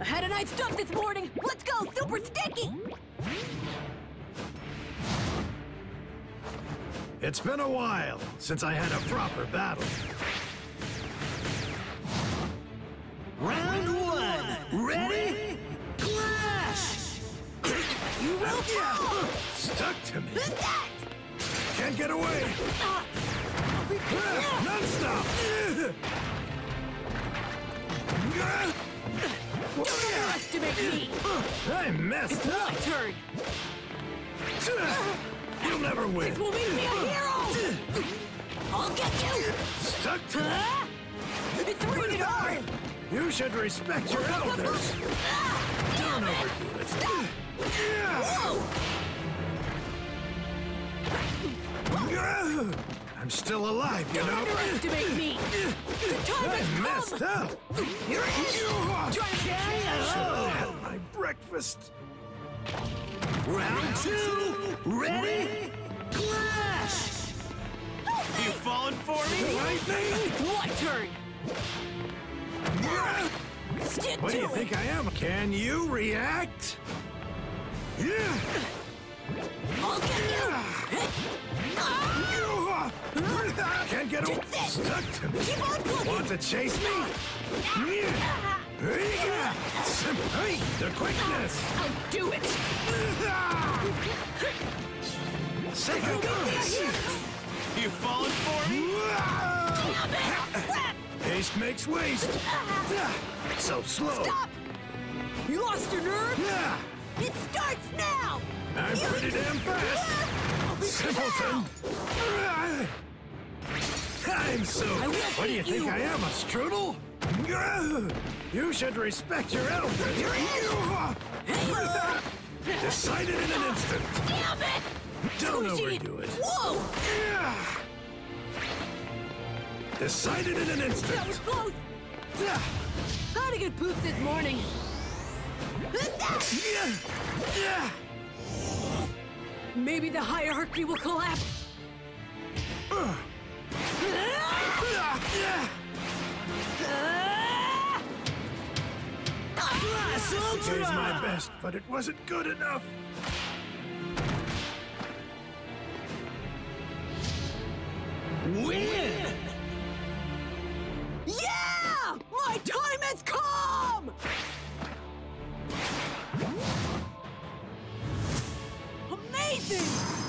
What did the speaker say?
I had a nice dump this morning. Let's go, super sticky. It's been a while since I had a proper battle. Round one. Ready? Clash! You will fall. Stuck to me. Who's that? Can't get away. Ah. Non-stop. I messed My up. turn. You'll never win. This will make me a hero. I'll get you. Stuck to. Huh? It's raining hard. You should respect your elders. Don't overdo it. I'm still alive, you Don't know. underestimate me. The time I has messed come. up. You're in. To Should have had my breakfast. Round two. Ready? Clash! You falling for me? Lightning! My turn. Stick What to do you it. think I am? Can you react? Yeah! I'll get you. Want to chase me? Yeah! Hey, the quickness! I'll do it. Second comes! You falling for me? Damn Haste makes waste. So slow. Stop. You lost your nerve? Yeah, It starts now. I'm You- pretty damn fast. Simpleton. So. What do you beat think you. I am, a strudel? You should respect your elders. Decided in an instant. Damn it. Don't Squishy. overdo it. Whoa. Decided in an instant. That was close. Had a good pooped this morning. Maybe the hierarchy will collapse. Uh. It is my best, but it wasn't good enough. Win! Yeah! My time has come! Amazing!